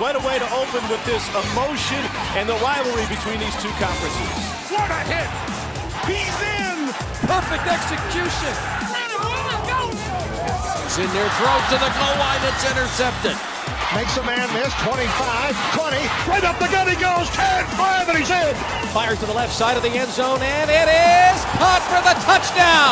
What a way to open with this emotion and the rivalry between these two conferences. What a hit! He's in! Perfect execution. He's in there, throws to the goal line, it's intercepted. Makes a man miss, 25, 20, right up the gut he goes, 10, 5, and he's in! Fires to the left side of the end zone, and it is caught for the touchdown.